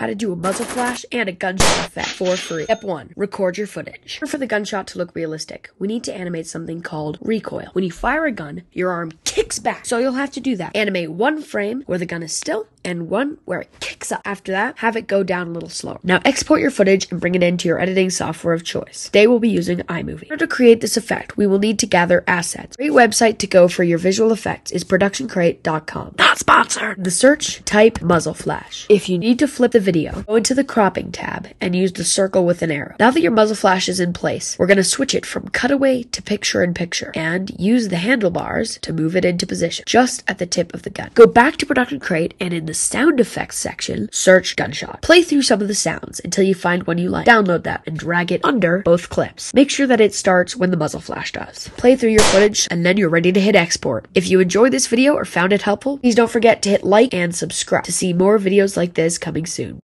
how to do a muzzle flash and a gunshot effect for free. Step 1. Record your footage. For the gunshot to look realistic, we need to animate something called recoil. When you fire a gun, your arm kicks back. So you'll have to do that. Animate one frame where the gun is still and one where it kicks up. After that, have it go down a little slower. Now export your footage and bring it into your editing software of choice. Today we'll be using iMovie. In order to create this effect, we will need to gather assets. Great website to go for your visual effects is productioncrate.com. Not sponsored. The search, type muzzle flash. If you need to flip the video, go into the cropping tab and use the circle with an arrow. Now that your muzzle flash is in place, we're going to switch it from cutaway to picture in picture and use the handlebars to move it into position just at the tip of the gun. Go back to Production Crate and in the sound effects section, search gunshot. Play through some of the sounds until you find one you like. Download that and drag it under both clips. Make sure that it starts when the muzzle flash does. Play through your footage and then you're ready to hit export. If you enjoyed this video or found it helpful, please don't forget to hit like and subscribe to see more videos like this coming soon.